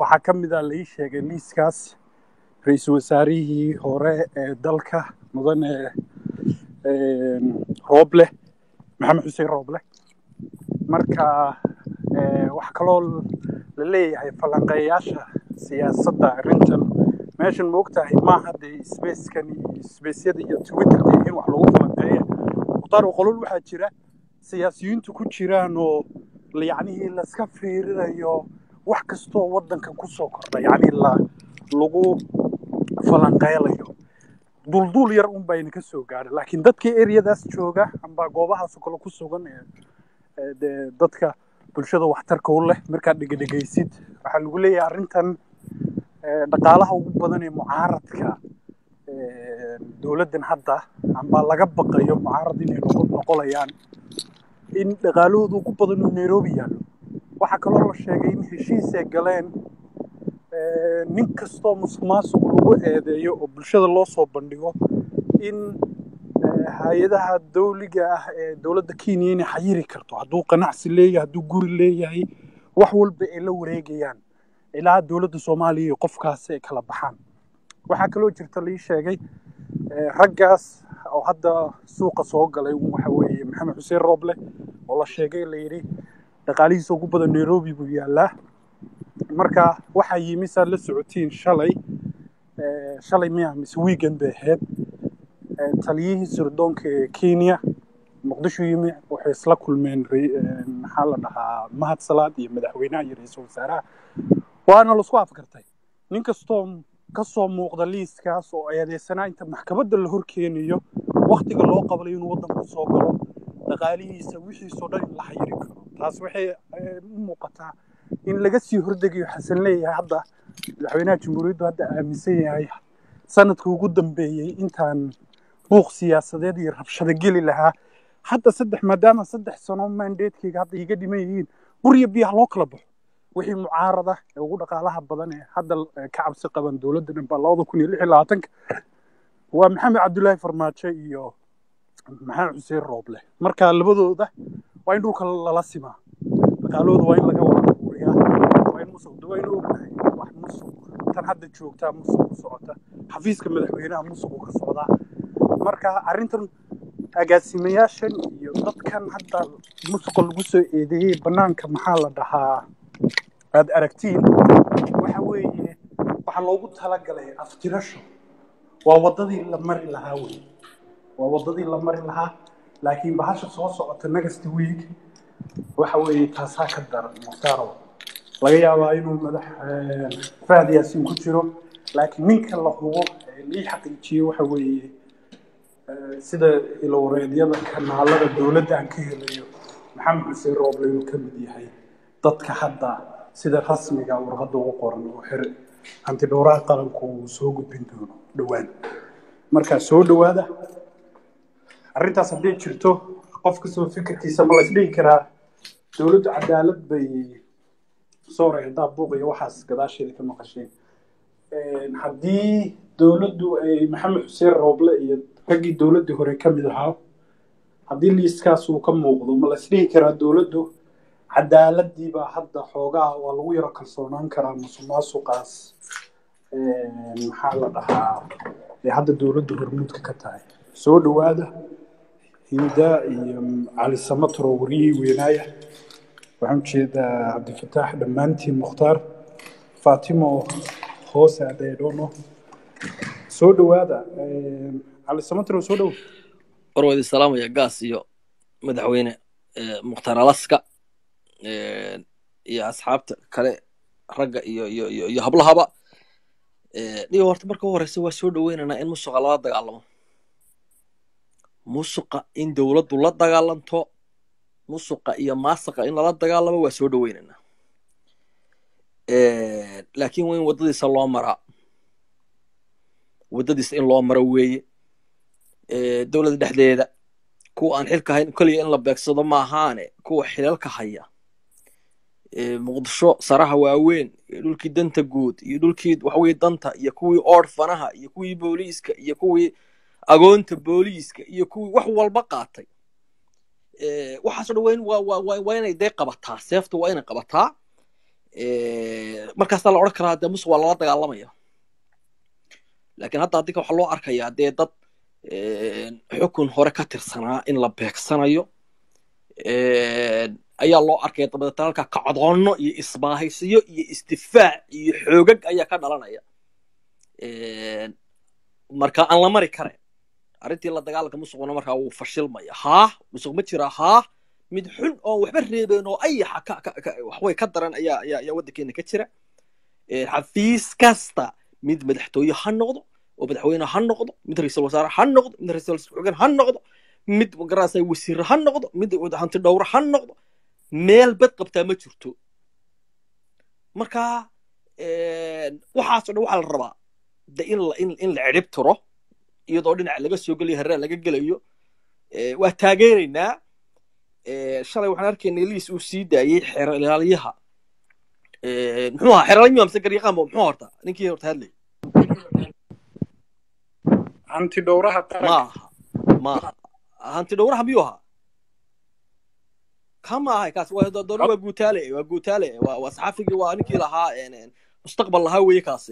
waxaa ka mid a la ii sheegay liiskaas ra'iisul wasaarihii hore ee dalka mudane rooble maxamed xuseen rooble marka wax kaloo la leeyahay falanqeeyaasha siyaasadda arrintan meeshan ma ogtahay maaha dee sbacekan iyo sbaceyada iyo twitterka in wax lagu falanqeeya mukhtaar qolol waxaa jira siyaasiyiintu ku jiraan oo yacnihii laska fiirinayo wax kastoo waddankan ku soo kordha yacni la lagu falanqeelayo. Dulduul yar un bayna ka soo gaadha laakiin dadkii eryadaas jooga amba goobahaasoo kale ku sugan ee dee dadka bulshada waxtarka u leh markaad dhegedhegaysid waxaa lagu leeyahay arrintan dhaqaalaha ugu badan ee mucaaradka dowladdan hadda amba laga baqayo mucaarad inay noqolayaan. In dhaqaalahooda ugu badan uu nairobi yaallo waxaa kaloo la sheegay in heshiis ay galeen nin kastoo musuq maasuq lagu eedeeyo oo bulshada loo soo bandhigo in hay'adaha dawliga ah ee dowladda kenya inay xayiri karto. Hadduu qanacsi leeyahay hadduu guri leeyahay wax walba ay la wareegayaan. Ilaa dowladda soomaaliya iyo qofkaasi ay kala baxaan. Waxaa kaloo jirta lii sheegay raggaas oo hadda suuqa soo galay waxa weeye maxamed xuseen rooble oo la sheegay la yidhi dhaqaalihiisa ugu badan nairobi buu yaallaa. Marka waxaa yimi saad la socotiin shalay shalay miya mise weekend bay ahayd. Taliyihii sirdoonka ee kenya muqdisho yimi waxay isla kulmeen maxaa la dhahaa mahad salaad iyo madaxweynaha iyo ra'iisul wasaaraha. Waana la isku afkartay nin kastoo ka soo muuqda liiskaas oo eedeysanaa inta maxkamadda la horkeenayo waktiga loo qabalay inuu waddanku soo galo dhaqaalihiisa wixiisoo dhan in la xayiri karo taas waxay u muuqataa in laga sii hordegayo xasan leeyahay hadda madaxweynaha jamhuuriyaddu hadda aaminsan yahay. Sanadka ugu dambeeyey intaan buuq siyaasadeed iyo rabshado geli lahaa. Hadda saddex maadaama saddex sano mandatekeyga hadda iga dhiman yihiin gurya biyaha loo kala baxo. Wixii mucaarada ee ugu dhaqaalaha badan ee hadda ka cabsi qaban dowladda dhan baa labada kun iyo lix iyo labaatanka waa maxamed cabdullaahi farmaajo iyo maxamed xuseen rooble. Marka labadooda waa in dhulka lala simaa dhaqaalahooda waa in laga wada waa in musuq waa in ognahay. Wax musuq tan hadda joogtaa musuq u socota. Xafiiska madaxweynaha musuq u ka socdaa marka arrintan agaasimayaashan iyo dadkan hadda musuqa lagu soo eedeeyey bannaanka maxaa la dhahaa? Aad aragtiin. Waxa weeye waxaa loogu talagalay aftirasho. Waa waddadii la mari lahaa wey. Waa waddadii la mari lahaa laakiin bahasha soo socota next week waxa weeye taasaa ka daran mukhtaaro laga yaabaa inuu madax fahad yaasiin ku jiro laakiin ninka la hubo ee lii xaqiijiyo waxa weeye sida ilowreedyada kanaalada dowladda aan ka helayo maxamed xuseen rooble inuu ka mid yahay dadka hadda sida rasmiga warqadda ugu qoran oo xir antidhowraha qaranku uu soo gudbin doono. Dhowaan. Markaa soo dhowaada arrintaas hadday jirto qof kastoo fikirkiisa ma laysdhigi karaa dowladdu cadaalad bay sooray haddaa buuq iyo waxaas gadaasheeda ka maqasheen haddii dowladdu ay maxamed xuseen rooble iyo raggii dowladdii hore ka mid ahaa haddii liiskaas uu ka muuqdo ma laysdhihi karaa dowladdu cadaaladii baa hadda xoogaa waa lagu yaro kalsoonaan karaa musuq maasuqaas maxaa la dhahaa? Ee hadda dowladdu hormuudka ka tahay. Soo dhowaada hinda iyo cali samatro wariyihii weynaaya waxaan u jeedaa cabdifataax dhammaantiin mukhtaar. Faatimo hoose adeedhono soo dhowaada cali samatro soo dhow. Warwadi salaamaya gaas iyo madaxweyne mukhtaar alaska iyo asxaabta kale ragga iyo iyo iyo iyo hablahaba. Dhigo horta marka u horeysa waa soo dhoweynaynaa in musuqa lala dagaalamo musuqa in dowladdu la dagaalanto musuqa iyo maasaqa in lala dagaalamo waa soo dhoweynaynaa laakiin waa in waddadiisa loo maraa waddadiisa in loo maro weeye. Dowladda dhexdeeda kuwa aan xilka hayn keliya in la beegsado maahaane kuwa xilalka haya. Muqdisho saraha waaweyn iyo dhulkii danta guud iyo dhulkii waxaweye danta iyo kuwii orfanaha iyo kuwii booliiska iyo kuwii agoonta booliiska iyo kuwii wax walba qaatay. Waxaasoo dhan waa in waa inay dee qabataa. Seefta waa inay qabataa. Markaasaa la odhan karaa dee musuq waa lala dagaalamaya. Laakiin hadda addinka waxaa loo arkayaa dee dad xukun hore ka tirsanaa in la beegsanayo. Ayaa loo arkaya dabadeetna halkaa kacdoonno iyo isbaahaysiyo iyo isdifaac iyo xoogag ayaa ka dhalanaya. Marka aan la mari karen arrintii la dagaalanka musuquna markaa wuu fashilmaya. Haah musuq ma jira. Haah mid xun oon waxba reebeen oo ayaxa waxway ka daran ayaa waddankeena ka jira. Xafiis kasta mid madaxtooye ha noqdo oo madaxweyne ha noqdo mid ra'iisul wasaare ha noqdo mid ra'iisul xogeen ha noqdo mid magarasa wasiire ha noqdo mid hanti dhowre ha noqdo meel bad qabtaa ma jirto. Marka waxaasoo dhan waxaa la rabaa de in la cirib tiro iyadoo dhinac laga soo gelayo haraan laga gelayo waa taageeraynaa shalay waxaan arkaynay liis uu sii daayey xeralyaalayaha muxuu ahaa? Xeralyo mise garyaqaanba muxuu horta? Ninkii horta hadlay. Hanti dhowraha ma qaranka aha ma aha. Hanti dhowraha miyuu ahaa? Kama ahay kaas. Waa doona waa guutaale waa guutaale waa saxafigii waa ninkii lahaa mustaqbal lahaa weeye kaas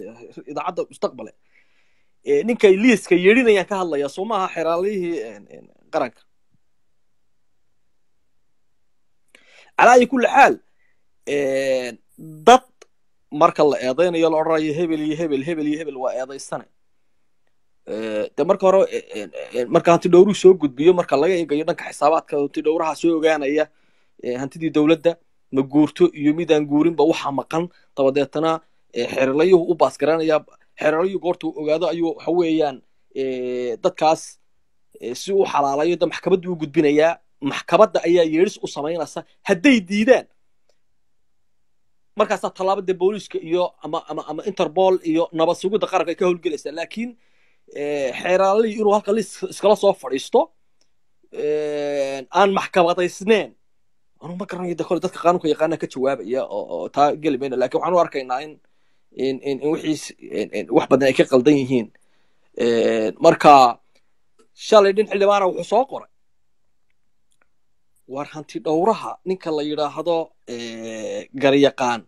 idaacadda mustaqbale ninka liiska yeedhinayaan ka hadlaya soo maaha xeraalyihii qaranka. Calaa ayi kulli xaal dad marka la eedaynayo la odhanayo hebel iyo hebel hebel iyo hebel waa eedaysane de marka hore marka hanti dhowruhu soo gudbiyo marka laga eegayo dhanka xisaabaadka hanti dhowraha soo ogaanaya hantidii dowladda ma guurto iyo midaan guurinba waxa maqan. Dabadeetana xeralayuhu u baasgaranaya xeralayuhu goorta uu ogaado ayuu waxa weeyaan dadkaas si u xalaalayo de maxkamadda u gudbinayaa maxkamadda ayaa yeedhis u samaynaysa hadday diidaan. Markaasaa tallaaba dee booliiska iyo ama ama ama interpol iyo nabad sugidda qaranka ay ka howlgelaysaa laakiin xeeraalihii inuu halka lis iskala soo fadhiisto aan maxkamadaysneen anu ma garanayo de kole dadka qaanuunka yaqaana ka jawaabaya oo taa geli mayna laakiin waxaan u arkaynaa in wax badan ay ka qaldan yihiin. Marka shalay dhin xildhibaana wuxuu soo qoray. War hanti dhowraha ninka la yidhaahdo garyaqaan.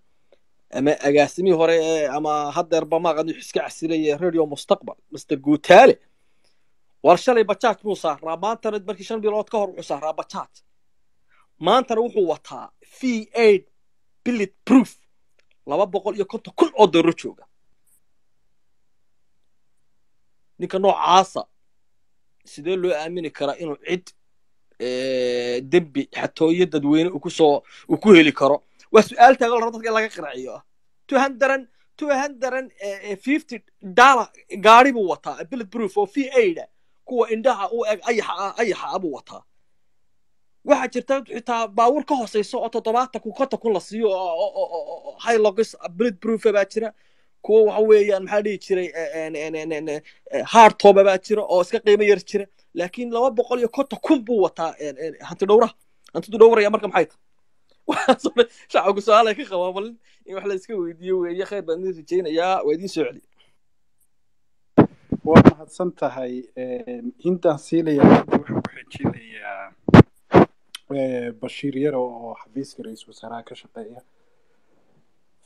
Ama agaasimihii hore ama hadeerba maaqan wuxuu iska casilaya radio mustaqbal mr guutaale war shalay bajaaj buu saaraa. Maantana markii shan bilood ka hor wuxuu saaraa bajaaj maantana wuxuu wataa v aid billet proof laba boqol iyo konton kun oo dooro jooga. Ninka noocaasa sidee loo aamini karaa inuu cid dembi xatooyo dadweyne uu ku soo uu ku heli karo? Waa su'aal taagan la rabo dadka in laga qiraciyo two hundred two hundred fifty dollar gaari buu wataa billet proof oo v aida. Kuwa indhaha u eg ayaxa ayaxa ah buu wataa waxaa jirta xitaa baawur ka hooseyso oo toddobaatan kun konton kun la siiyo oo highlogis billet proof baa jira. Kuwa waxa weeyaan maxaa dhihi jiray hard toba baa jira oo iska qiimo yar jira. Laakiin laba boqol iyo konton kun buu wataa hanti dhowraha hantidu dhowraya marka maxay? Tahay shacabku su'aalay ka qabaa bal in wax la iska weydiiyo weeye khayr baan idin rajaynayaa waa idiin soo celi waa mahadsan tahay intaan siinaya hadda waxaan ku xijinayaa bashiir yarow oo xafiiska ra'iisul wasaaraha ka shaqeeya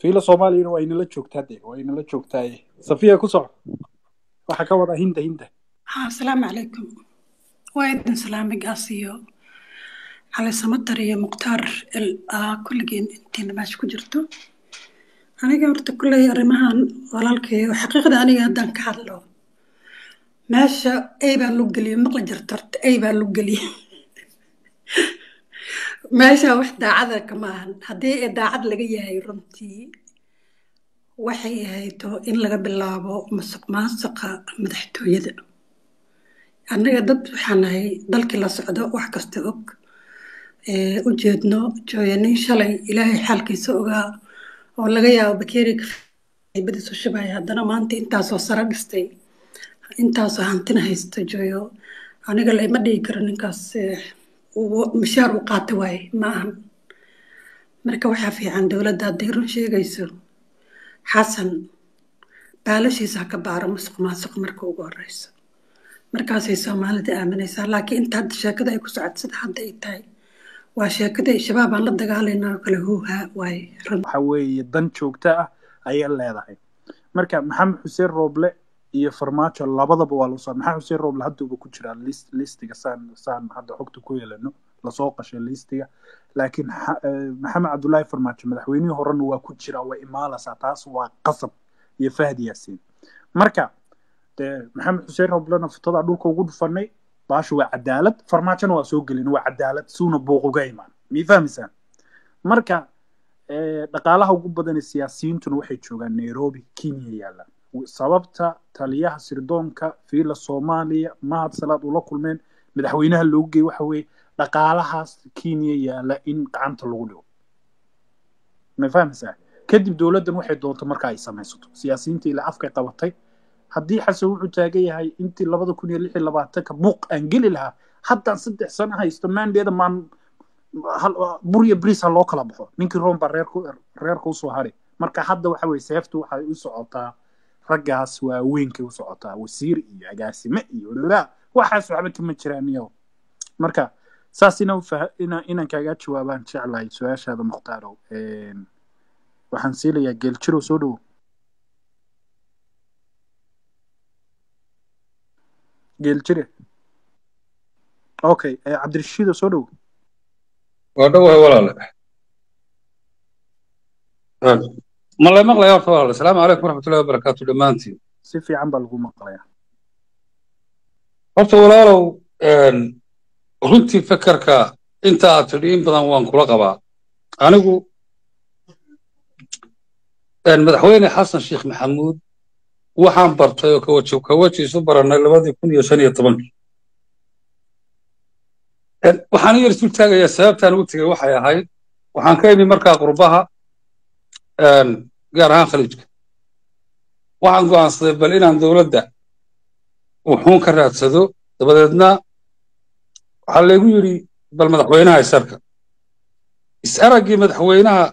fiila soomaaliyana waa inala joogtaa de waa inala joogtaaye safiya ku soco waxaa ka wadaa hinda hinda asalaamu calaykum waa idin salaamigaas iyo cali samadar iyo mukhtaar kulligeen intiina meesha ku jirto aniga horta kulley arrimahan walaalkayo xaqiiqda aniga haddaan ka hadlo meesha ay baa loo geliya maqla jirta horta ay baa loo geliya meesha wax daacada kama ahan. Haddii ee daacad laga yahay runtii waxay hayto in laga bilaabo masuq maasuqa madaxtooyada. Annaga dad waxaan nahay dalkii la socdo wax kasta og u jeedno jooya nin shalay ilaahay xaalkiisa ogaa oo laga yaabo bakeeriga badiisu shubaya. Haddana maanta intaasoo sara dhistay intaasoo hantina haysta jooyo. Aniga la ima dhihi karo ninkaas mishaar u qaata waaye ma ahan marka waxaa fiican dowladda hadday run sheegayso xasan baalashiisa ha ka baaro musuq maasuq marka ugu horeyso markaasay soomaalida aaminaysaa laakiin inta hadda sheekada ay ku socod sida hadda ay tahay. Waa sheekadii shabaab aan la dagaalaynaa kale huuhaa waaye waxa weeye dan joogto ah ayay leedahay. Marka maxamed xuseen rooble iyo farmaajo labadaba waa la soo maxamed xuseen rooble hadduuba ku jiraa list listiga saan saan hadda xogta ku yeelano la soo qashay listiga. Laakiin eh, maxamed cabdullaahi farmaajo madaxweynihii horena waa ku jiraa way imaalaysaa taas waa qasab iyo fahdi yaasiin marka dee maxamed xuseen rooblena futadaa dhulka ugu dhufanay baasha waa cadaalad farmaajona waa soo gelin waa cadaalad suuna buuq uga imaan. Mii fahmaysaan marka eh, dhaqaalaha ugu badan ee siyaasiyiintuna waxay joogaan nairobi kenya yaallaan sababta taliyaha sirdoonka fiila soomaaliya mahad salaad ula kulmeen madaxweynaha loogu geey waxa weeye dhaqaalahaas kenya yaalla in gacanta lagu dhigo. Ma fahmaysaa? Kadib dowladdan waxay doonto marka ay samaysato. Siyaasiyiinta ilaa afkay qabatay haddii xasan wuxuu taagan yahay intii labada kun iyo lix iyo labaatanka buuq aan geli lahaa haddaan saddex sano haysto maandeeda maan burya bris ha loo kala baxo. Ninkii room baa reerka u soo hari marka hadda waxa weye seeftu waxay u socotaa raggaas waaweynkay u socotaa wasiir iyo agaasime iyo laa waxaas waxba kama jiraan iyo marka saas inaan kaaga jawaabaan jeclahay su'aashaada mukhtaaro Een, waxaan siilayaa geeljiro soo dhowo geeljire okay cabdirashiido soo dhowo waa dhowahay walaale ma la maqlaya horta walaale asalaamu calaykum waraxmatullahi wabarakaatu dhammaantiin si fiican baa lagu maqlayaa horta walaalow runtii fekerka inta aad tidhi in badan waan kula qabaa. Anigu madaxweyne xasan sheekh maxamuud waxaan bartay oo kawaji kawajiisu barannay labadii kun iyo shan iyo tobankii waxaan yar isu taagayaa sababtaan ugu tegey waxay ahayd waxaan ka imi markaa qurbaha gaar ahaan khaliijka waxaan go'aansaday bal inaan dowladda wuxuun ka raadsado dabadeedna waxaa laygu yidhi bal madaxweynaha isarka is-araggii madaxweynaha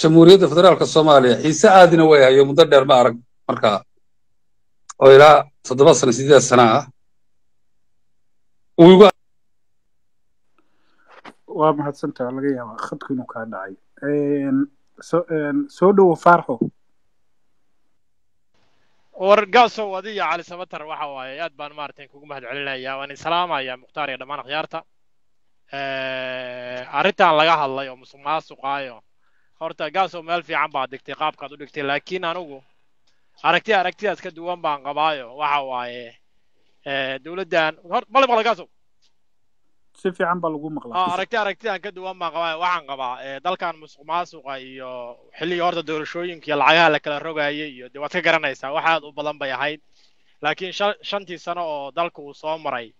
jamhuuriyadda federaalka soomaaliya xiise aadina way hayo muddo dheer ma arag markaa oo ilaa toddoba sano sideed sana ah. Uu igu waa mahadsantaha laga yaabaa khadku inuu kaa dhacay soo dhowo faarxo war gaasow adiyo cali samatar waxa waaye aad baan maaragtay kugu mahad celinayaa waan isalaamayaa mukhtaar iyo dhammaan akhyaarta arrintan laga hadlay oo musuq maasuqaayo. Horta gaasow meel fiican baad dhigtay qaabkaad u dhigtay laakiin anigu aragti aragtidaas ka duwan baan qabaayo. Waxa waaye dowladdan maqla gaasow si fiican baa lagu Ah, maqlaa aragti aragtidan ka duwan baan qabaa waxaan qabaa eh, dalkan musuq maasuqa iyo xilligii horta doorashooyinka lacagaha la kala rogayay iyo dee waad ka garanaysaa wax aad u badan bay ahayd. Laakiin shan- shantii sano oo dalka uu soo maray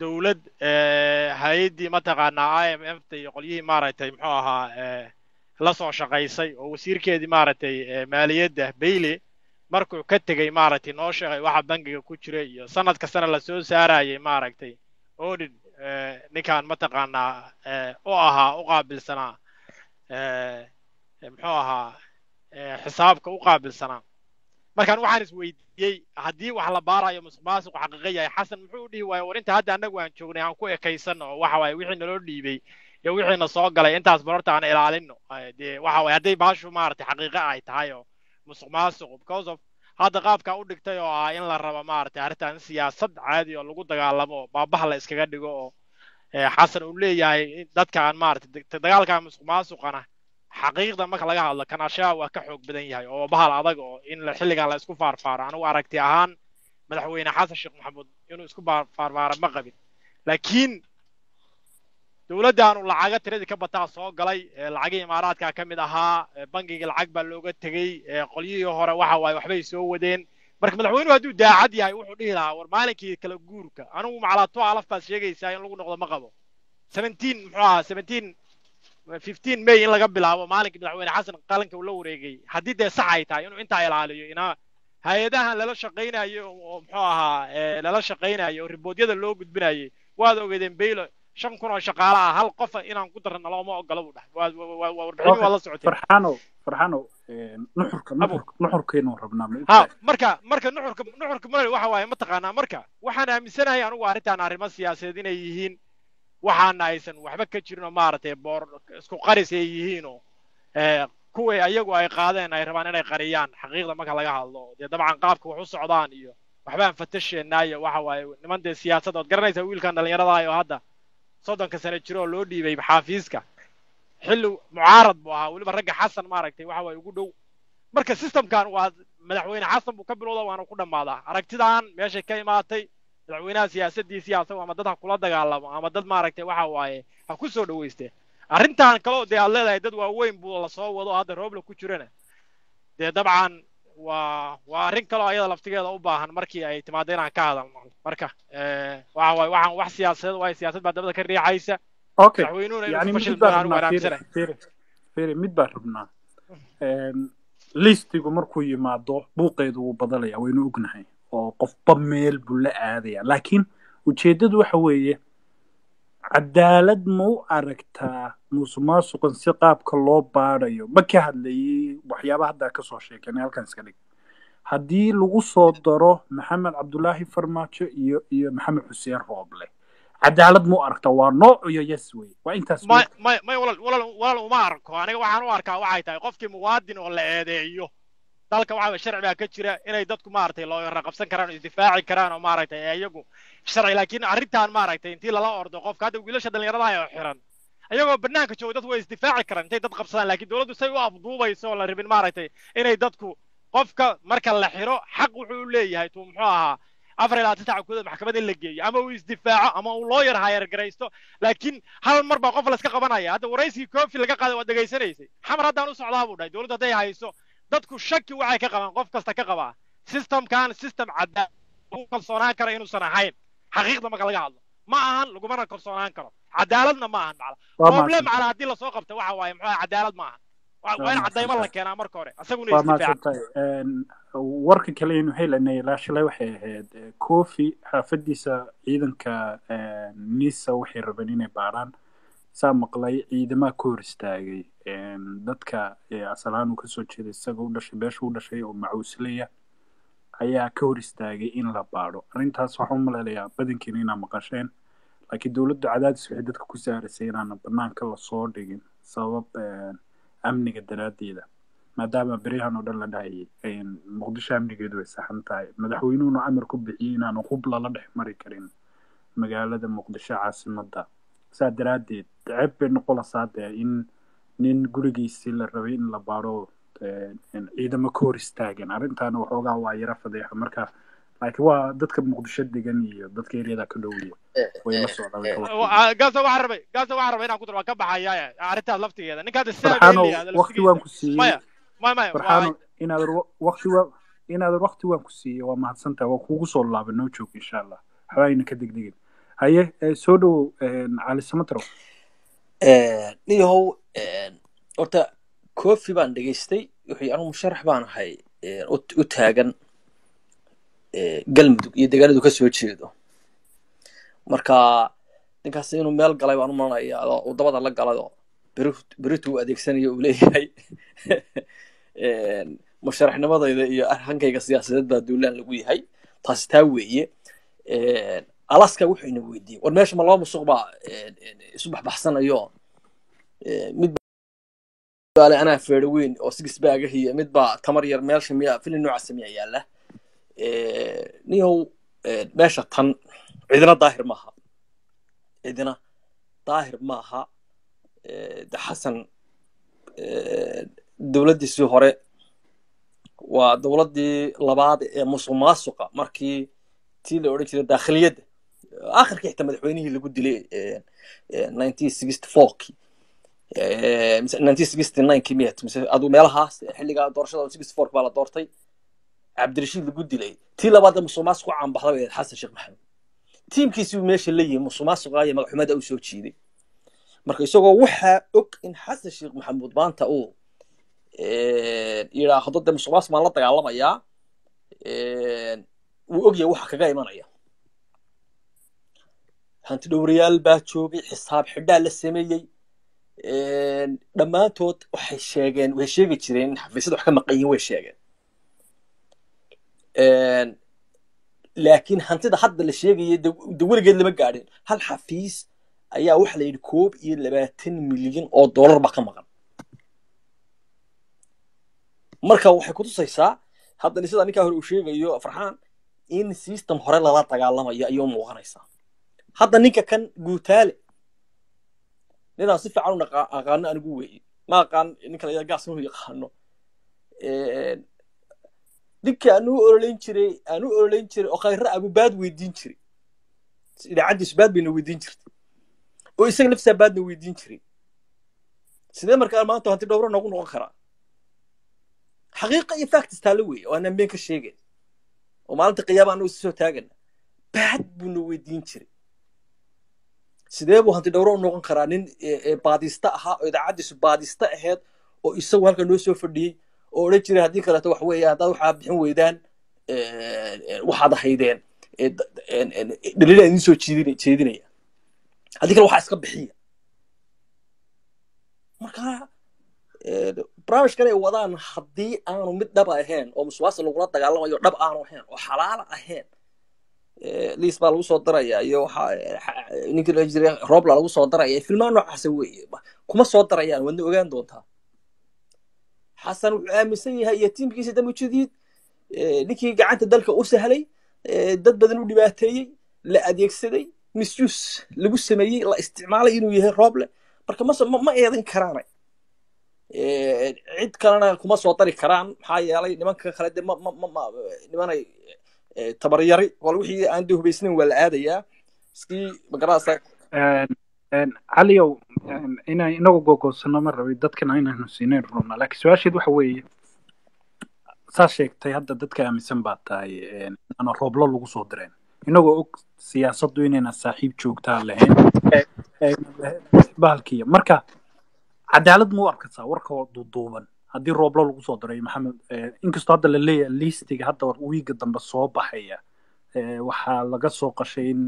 dowlad eh, hay'addii mataqaanaa i m f ta iyo qolyihii maaragtay muxuu ahaa eh, la soo shaqaysay oo wasiirkeedii maaragtay maaliyadda bailey markuu ka tegey maaragtay noo sheegay waxa bangiga ku jira iyo sanad kastana la soo saarayay maaragtay eh, ninkaan mataqaanaa eh, u ahaa u qaabilsanaa. Eh, eh, muxuu ahaa eh, xisaabka u qaabilsanaa. Markaan waxaan isweydiiyey haddii wax la baarayo musuq maasuq xaqiiqo yahay. Xasan muxuu u dhihi waayo war inta hadda annagu aan joognay aan ku ekaysanno oo waxa wixii naloo dhiibay iyo wixiina soo galay intaas barorta aan ilaalino Eh, dee waxa hadday baashu maaragtay xaqiiqo ay tahay oo musuq maasuq because of hadda qaabkaa u dhigtay oo ah in la rabo maaragtay arrintan in siyaasad caadi oo lagu dagaalamo baabaha la iskaga dhigo oo eh, xasan uu leeyahay dadkaan maaragtay dag- dagaalkan musuq maasuqana xaqiiqda marka laga hadlo kan al-shabaab waa ka xoog badan yahay oo bahal adag oo in xilligan la isku faarfaaro. Anigu aragti ahaan madaxweyne xasan sheekh maxamuud inuu isku faarfaaro ma qabin. Laakiin dowladdaanu lacaga tiradii ka bataa soo galay lacagii imaaraadka ka mid ahaa ee bangigii lacag baa looga tegey qolyihii hore waxa waaye waxbay soo wadeen. Marka madaxweynuhu hadduu daacad yahay wuxuu dhihi lahaa war maalinkii kala guurka anigu macalaato alaf baad sheegaysaa in lagu noqdo ma qabo. Seventeen muxuu ahaa seventeen fifteen may in laga bilaabo maalinkii madaxweyne xasan qalanka uu la wareegay. Haddii dee sax ay tahay inuu intaa ilaaliyo inaa hay'adahan lala shaqaynayo oo muxuu ahaa lala shaqaynayo oo riboodyada loo gudbinayay waad ogeedeen baylo shan kun oo shaqaale ah hal qofa inaan ku darno looma ogolo buu dhahay. Warbixin waa la socotay. Farxaano een, nuxurka nuxurka nuxurkeenu rabnaa ha marka marka nuxurka nuxurka male waxa waaye mataqaanaa marka waxaan aaminsanahay anigu arrintan arrimo siyaasadeed inay yihiin. Waxaana aysan waxba ka jirin oo maaragtay boor isku qaris ay yihiinoo kuwii ayagu ay qaadeen ay rabaan inay qariyaan. Xaqiiqda marka laga hadlo dee dabcan qaabka wax u socdaan iyo waxbaan fatasheenaa iyo waxa waaye niman dee siyaasadda ood garanaysaa wiilkan dhallinyarada oo hadda soddonka sano jiro oo loo dhiibay xaafiiska xilli mucaarad buu ahaa. Weliba ragga xasan maaragtay waxa waaye ugu dhow. Marka systemkan waa madaxweyne xasan buu ka bilowda waana ku dhammaadaa aragtidan meeshay ka imaatay madaxweynaha siyaasadiisii asago ama dad ha kula dagaalamo ama dad maaragtay waxa waaye ha ku soo dhawayste arrintan kaleo dee aad leedahay dad waaweyn buu la soo wado hadda roobla ku jirana. Dee dabcan waa waa arrin kaloo ayada laftigeeda u baahan markii ay timaado inaan ka hadalno. Marka waxa waaye waxaan wax siyaasadeed waaye siyaasad baa dabada ka riixaysa. Madaxweynuhuna inuu fashil wanaagsanay mid baan rabnaa. Listigu markuu yimaado buuqeedu wuu badalaya waynu ognahay oo qofba meel buu la aadaya laakiin ujeeddadu waxa weeye cadaalad ma u aragtaa musuqmaasuqan si qaabka loo baadayo ma ka hadlayay waxyaabaha haddaa ka soo sheekanay halkan iska dhig. Haddii lagu soo daro maxamed cabdulaahi farmaajo iyo iyo maxamed xuseen rooble cadaalad ma u aragtaa? Waa nooc iyo yes wey waa intaas may may walal walal uma arko. Aniga waxaan u arkaa waxay tahay qofkii muwaadin oo la eedeeyo dalka waxa weye sharci baa ka jira inay dadku maaragtay looyara qabsan karaan oo isdifaaci karaan oo maaragtay ee iyagu sharci laakiin arrintan maaragtay intii lala ordo qofka hadda wiilasha dhallinyarada oo xiran. Ayagoo banaanka jooga dadku way isdifaaci karaan intay dad qabsadaan laakiin dowladdu say u afduubayso oo la rabin maaragtay inay dadku qofka marka la xiro xaq wuxuu u leeyahay tuu muxuu ahaa afar ilaa tisa kuda maxkamad in la geeyo ama uu isdifaaco ama uu looyar hayargaraysto laakiin hal mar baa qof la iska qabanaya. Hadda waraysigii kofi laga qaaday waad dhegaysanaysay xamar haddaan u socdaa buu dhahay dowladdu hadday hayso dadku shaki waxay ka qabaan qof kasta ka qabaa. Systemkan system caddaa lagu kalsoonaan karo inuusan ahayn xaqiiqda marka laga hadlo. Ma ahan lagumana kalsoonaan karo. Cadaaladna ma ahan macala waa problem macala haddii la soo qabta waxa waaye muxuu cadaalad ma ahan. Waa in caddaymo la keenaa marka hore isdifaaca tahay warka kale aynu helanay ilaa shalay waxay ahayd eh, kofi xaafadiisa ciidanka eh, nisa waxay rabeen inay baaraan saa maqlay ciidamaha ka hor istaagay dadka eh, asal ahaan uu ka soo jeeday isaga u dhashay beesha u dhashay oo macuuslaya ayaa ka hor istaagay in la baadho. Arrintaas waxaan u maleynayaa badankiina inaa maqasheen laakiin dowladdu cadaadis waxay dadka ku saaraysay inaana banaanka la soo dhigin sabab eh, amniga daraaddeeda maadaama beryahan oo dhan la dhahayay muqdisho amnigeedu way saxan tahay. Madaxweynuhuna amar ku bixiyey inaanu hub lala dhex mari karin magaalada muqdisho caasimadda saa daraaddeed ceeb bay noqonaysaa dee in nin gurigiisii la rabay in la baadho eh, ciidamo ka hor istaagan arrintaana waxoogaa waa yara fadeexa. Marka laakiin waa dadka muqdisho degan iyo dadka eryada ka dhowiya way la socdaan way ka warqabaan gaasa waxaan rabay. Gaasa waxaan rabay inaan ku daro waan ka arrintaas laftigeeda. Farxaano la waqti waan ku siiyey. Maya maya maya waa farxaano inaadan wa- waqti waa inaadan waqti waan ku siiyey waa mahadsan tahay waa kugu soo laaban noo joog insha allah. Waxba ayna ka degdegin haye eh, soo dhowow en, cali samatro niyahow horta kofi baan dhegaystay wixii anugu musharax baan ahay eh, u taagan. Eh, galmudug iyo deegaanadu ka soo jeedo. Marka ninkaas inuu meel galay baan u malanayaa oo dabada la galay oo beri- beritu uu adeegsanayo uu leeyahay. Musharaxnimadayda iyo hankayga siyaasadeed baa duulaan lagu yahay taasi taa weeye alaska wuxuu ina weydiiyey. War meesha ma laba musuq baa isu baxbaxsanayo? Mid anaa feedho weyn oo baagah iyo mid baa tamar yar meelsha miya filin noocaasa miya yaalla. Niyow meesha tan cidina daahir maaha cidina daahir maaha de xasan dowladdiisii hore waa dowladdii labaad ee musuq maasuqa markii tii la odhan jiray daakhiliyadda akhirkii xitaa madaxweynihii lagu dilay 1964 mise 1969 miyat mise adu meelahaas xilligaa doorashada 64 baa la doortay cabdirashiid lagu dilay tii labaadda musuqmaasuq ku caanbaxda bay xasan sheekh maxamed tiimkiisii buu meesha la yimi musuqmaasuqa iyo magaxumada u soo jiiday marka isagoo waxaa og in xasan sheekh maxamuud maanta uu yidhaahdo de musuqmaasuq baan la dagaalamayaa wuu ogyahay waxa kaga imanaya hanti dhowrayaal baa joogay xisaab xidhaa la sameeyey. Dhammaantood waxay sheegeen way sheegi jireen xafiisyada wax ka maqan yihiin way sheegeen. En, laakiin hantida hadda la sheegaya de weligeed lama gaadhin. Hal xafiis ayaa waxa la yidhi koob iyo labaatan milyan oo dollar baa ka maqan. Marka waxay kutusaysaa haddana sida ninkaa hore uu sheegayo farxaan in system hore lala dagaalamayo ayuu muuqanaysaa hadda ninka kan guutaale. Ninaan si fiican u aqaano anigu weeye ma aqaan ninka la gaas inuu yaqaano. Ninka aan u ololeyn jiray aan u ololeyn jiray oo khayra abubaad weydiin jiray. Idaacaddiisu baad bayna weydiin jirtay. Oo isaga nafsaa baadna weydiin jiray. Sidee markaa maanta hanti dhowro noogu noqon karaa? Xaqiiqa iyo factis taalo weeye oo aanaan been ka sheegayn oo maalinta qiyaama anagu soo taagana. Baad buuna weydiin jiray sidee buu hanti dhowro u noqon karaa nin baadista ahaa oo idaacaddiisu baadista ahayd oo isagu halka noo soo fadhiyey oo odhan jiray haddii kaleeto wax weeye haddaad waxaa bixin weydaan waxaad ahaydeen. Dhalila idin soo jeedin jeedinaya. Haddii kale waxaa iska bixiya. Marka barnaamijkan ay wadaan haddii aanu mid dhaba ahayn oo musuwaasa lagula dagaalamayo dhab aanu ahayn oo xalaala ahayn liis baa lagu soo daraya iyo waxa ninkii la jiray roobla lagu soo daraya filmaan noocaasa weeye kuma soo darayaan waadna ogaan doontaa. Xasan wuxuu aaminsan yahay iyo tiimkiisa dambe jadiid ninkii gacanta dalka u sahlay dad badan u dhibaateeyey la adeegsaday misuse lagu sameeyey la isticmaalay inuu yahay rooble marka ma eedan karaanay. Cid kalena kuma soo dari karaan maxaa yeelay nimanka kale de nimanay tabaryari wal wixii aan de hubaysnayn waa la aadayaa iskii magarasa caliyow inay inagu gogoosano ma rabay dadkana inaynu siinayn rabnaa laakiin su'aasheed waxa weeye saa sheegtay hadda dadka aaminsan baa tahay inaana rooblo lagu soo direen. Inagoo og siyaasaddu inayna saaxiib joogtaa lahayn. Bahalkiya marka cadaalad ma u arkaysaa warka duuduuban haddii rooblo lagu soo diray maxamed inkastoo hadda la leeyahay liistiga hadda wiiga dambe soo baxaya waxaa laga soo qashay in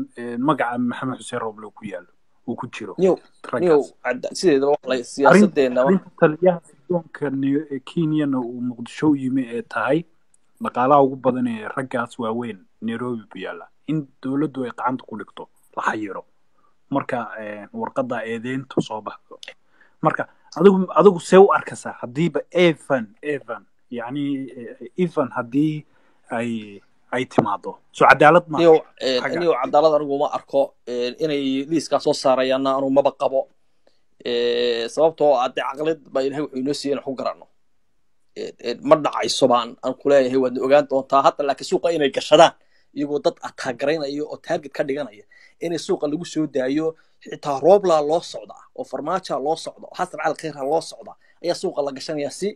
magaca maxamed xuseen rooble ku yaalo uu ku jiro. Arrinta taliyaha sidoonka kenyana uu muqdisho u yimi ee tahay dhaqaalaha ugu badan ee raggaas waaweyn nairobi bu yaalla in dowladdu ay gacanta ku dhigto la xayiro. Marka warqadda eedeynta soo baxdo. Marka adigu adigu see u arkaysaa haddiiba evan evan yani evan haddii ay ay timaado. So cadaalad ma niyow cadaalad anigu ma arko inay liiskaa soo saarayaanna anu maba qabo sababtoo ah dee caqlid baa ilahay wuxuu inoo siiyey in ku garanno ma dhacayso baan aan kuleeyahay waadna ogaan doontaa. Hadda laakiin suuqa inay gashadaan iyagoo dad ataagaraynaya oo taarget ka dhiganaya inay suuqa lagu soo daayo xitaa rooblaa loo socdaa oo farmaaja loo socda oo xasan cali khayra loo socda ayaa suuqa la gashanaya si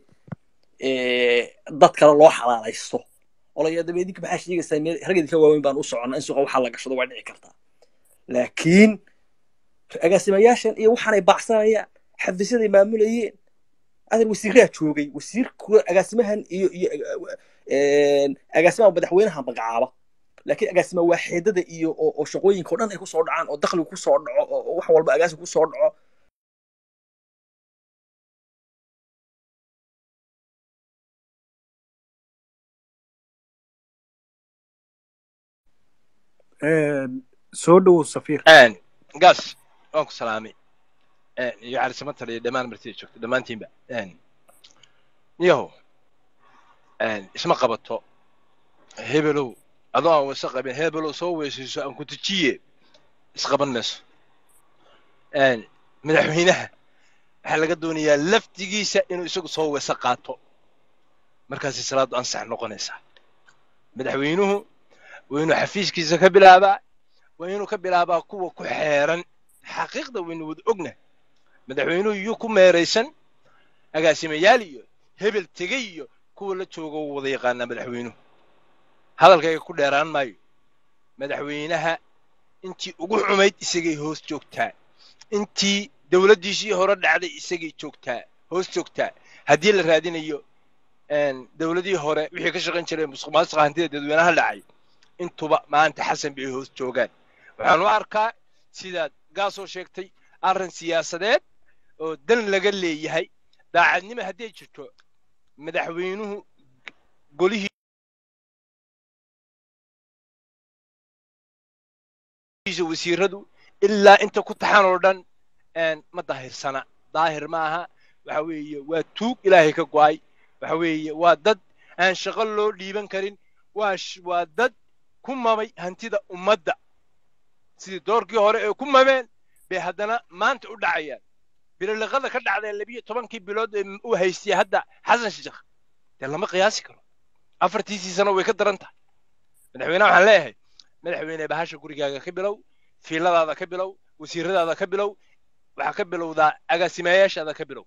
dad kale loo xalaalaysto. Olaya dabe idinka maxaa sheegaysaa meel rag idinka waaweyn baan u soconnaa in suuqa waxaa la gashado waa dhici kartaa laakiin agaasimayaashan iyo waxaanay baacsanayaan xafiisyaday maamulayeen adan wasiiraa joogay wasiir agaasimahan iyo iyo agaasimaha madaxweynaha magacaaba laakiin agaasima waaxeedada iyo oo shaqooyinka o dhan ay ku soo dhacaan oo dakhligu ku soo dhaco oo wax walba agaasi ku soo dhaco. Soo dhowow safiir. Gas waan ku salaamay. Iyo calisamatan iyo dhammaan martida joogto dhammaantiinba niyahow. Isma qabato. Hebelow adoo aan weyse qabin hebelow soo weysayso aan ku tujiye isqaban mayso madaxweynaha waxaa laga doonayaa laftigiisa inuu isagu soo weyse qaato markaasay salaaddu ansax noqonaysaa madaxweynuhu waa inuu xafiiskiisa ka bilaabaa waa inuu ka bilaabaa kuwa ku xeeran xaqiiqda waynu wada ogna madaxweynuhu yuu ku meeraysan agaasimayaal iyo hebel tegey iyo kuwa la jooga wuu wada yaqaanaa madaxweynuhu hadalkayga ku dheeraan maayo. Madaxweynaha intii ugu xumayd isagay hoos joogtaa. Intii dowladdiisii hore dhacday isagay joogtaa hoos joogtaa. Haddii la raadinayo dowladii hore wixii ka shaqayn jiray musuq maasuqa hantida dadweynaha dhacay intuba maanta xasan bay hoos joogaan. Waxaan u arkaa sidaad gaasoo sheegtay arrin siyaasadeed oo dan laga leeyahay. Daacadnimo hadday jirto madaxweynuhu golihii wasiiradu ilaa inta ku taxan oo dhan ma daahirsana daahir ma aha. Waxa weeye waa tuug ilaahay ka go'ay. Waxa weeye waa dad aan shaqo loo dhiiban karin. Waa dad ku mamay hantida ummadda. Sidii doorkii hore ee ku mameen bay haddana maanta u dhacayaan. Bililiqada ka dhacday labiyo tobankii bilood ee uu haystay hadda xasan sheekh dee lama qiyaasi karo? Afartiisii sano way ka daran tahay. Madaxweynaha waxaan leeyahay madaxweyne bahasha gurigaaga ka bilow fiiladaada ka bilow wasiiradaada ka bilow waxaa ka bilowdaa agaasimayaashaada ka bilow